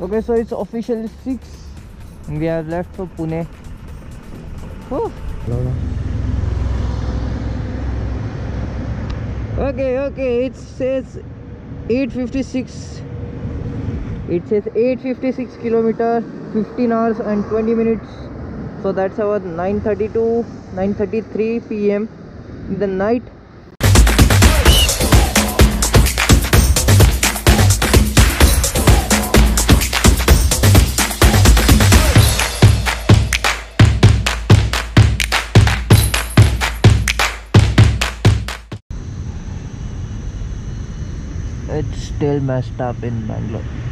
Okay, so it's officially 6 and we have left for Pune. Whew. Okay, okay, it says 856. It says 856 kilometer, 15 hours and 20 minutes. So that's our 9:32 9:33 p.m. in the night. It's still messed up in Bangalore.